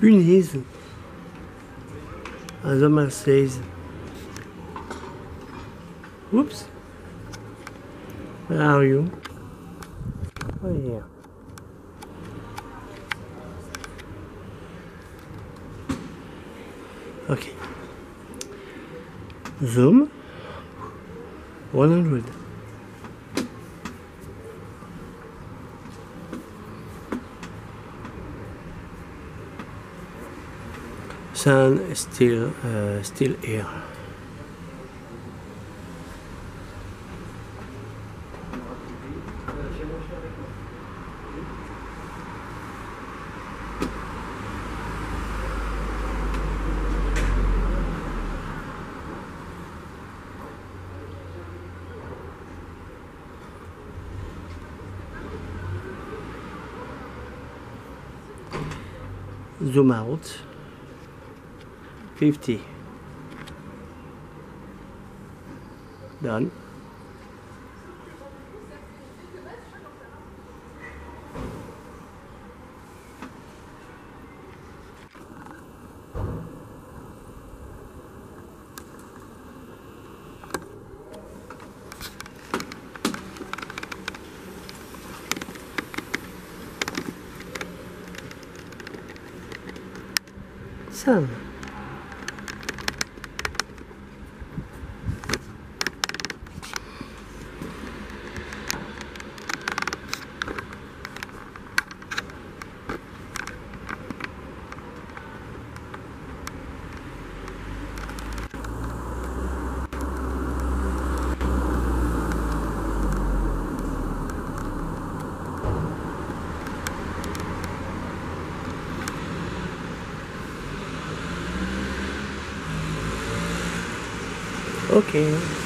Punaise. As a Marseille. Whoops. Where are you? Oh yeah. Okay. Zoom. 100. Sun is still uh, still here. Zoom out. 50. Done. Sun. Okay.